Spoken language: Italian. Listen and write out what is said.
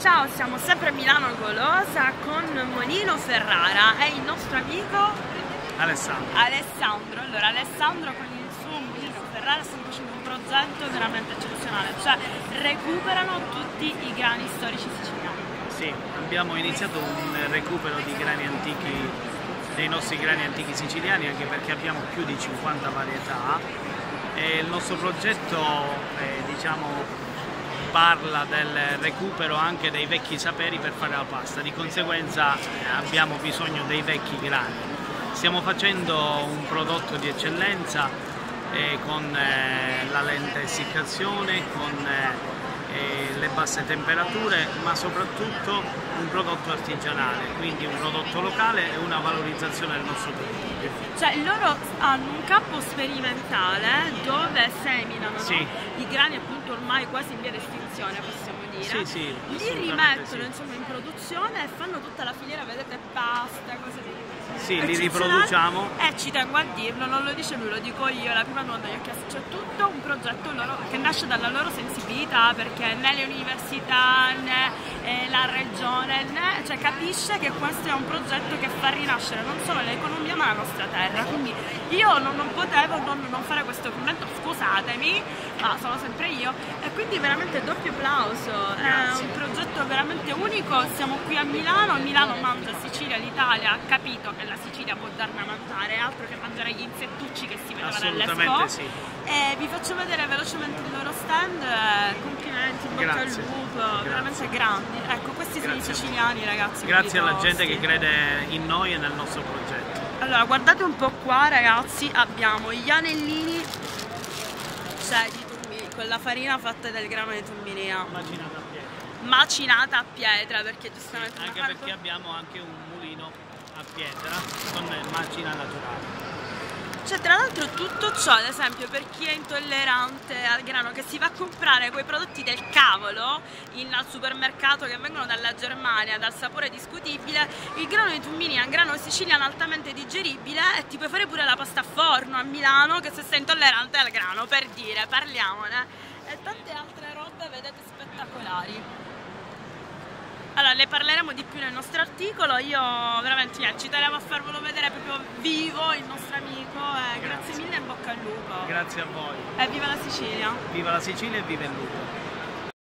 ciao, siamo sempre a Milano Golosa con Monino Ferrara e il nostro amico Alessandro. Alessandro. Allora, Alessandro con il suo Monino Ferrara stanno facendo un progetto veramente eccezionale, cioè recuperano tutti i grani storici siciliani. Sì, abbiamo iniziato un recupero di grani antichi, dei nostri grani antichi siciliani, anche perché abbiamo più di 50 varietà e il nostro progetto è, diciamo, parla del recupero anche dei vecchi saperi per fare la pasta, di conseguenza abbiamo bisogno dei vecchi grani. Stiamo facendo un prodotto di eccellenza eh, con eh, la lenta essiccazione, con eh, le basse temperature, ma soprattutto un prodotto artigianale, quindi un prodotto locale e una valorizzazione del nostro territorio. Cioè loro hanno un campo sperimentale dove seminano sì. no? i grani appunto ormai quasi in via di estinzione possiamo dire, sì, sì, li rimettono insomma, in produzione e fanno tutta la filiera, vedete pasta, cose di sì, li riproduciamo. E eh, ci tengo a dirlo, non lo dice lui, lo dico io, la prima domanda gli ho chiesto, c'è tutto un progetto loro, che nasce dalla loro sensibilità, perché né le università né eh, la regione, né, cioè capisce che questo è un progetto che fa rinascere non solo l'economia ma la nostra terra. Quindi io non, non potevo non, non, fare questo commento, scusatemi, ma sono sempre io. E quindi veramente doppio applauso, è un progetto veramente unico, siamo qui a Milano, Milano mangia Sicilia, l'Italia ha capito che la Sicilia può darne a mangiare, altro che mangiare gli insettucci che si vedevano all'Expo. Sì. E vi faccio vedere velocemente il loro stand, Grazie. lupo, Grazie. veramente grandi. Ecco, questi Grazie. sono i siciliani ragazzi. Grazie alla gente che crede in noi e nel nostro progetto. Allora, guardate un po' qua ragazzi, abbiamo gli anellini, cioè di Tummini, con la farina fatta del grano di Tumminia, Macinata a piedi. macinata a pietra perché giustamente... Anche perché abbiamo anche un mulino a pietra con macina naturale. Cioè, tra l'altro tutto ciò, ad esempio, per chi è intollerante al grano, che si va a comprare quei prodotti del cavolo in, al supermercato che vengono dalla Germania, dal sapore discutibile, il grano di Tummini è un grano siciliano altamente digeribile e ti puoi fare pure la pasta a forno a Milano, che se sei intollerante al grano, per dire, parliamone. E tante altre robe, vedete, spettacolari. Allora, ne parleremo di più nel nostro articolo, io veramente niente, ci terremo a farvelo vedere proprio vivo il nostro amico e grazie, Grazie. mille e bocca al lupo. Grazie a voi. E viva la Sicilia! Viva la Sicilia e viva il lupo.